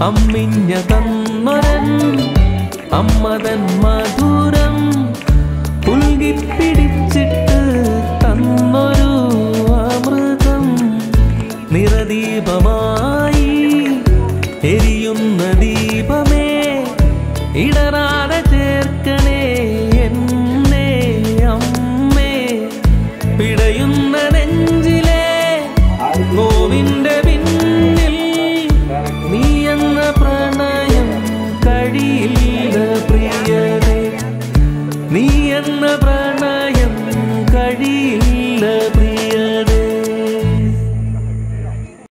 അമ്മിഞ്ഞ തന്മരൻ അമ്മതൻ മധുരം പുൽകിപ്പിടിച്ചിട്ട് തന്നൊരു അമൃതം. നിറദീപമായി എരിയുന്ന ദീപമേ ഇടറാതെ ചേർക്കണേ എന്നെ അമ്മേ. പിടയുന്ന നെഞ്ചിലെ നോവിന്റെ പിന്നിൽ എന്ന പ്രണയം കഴിയില്ല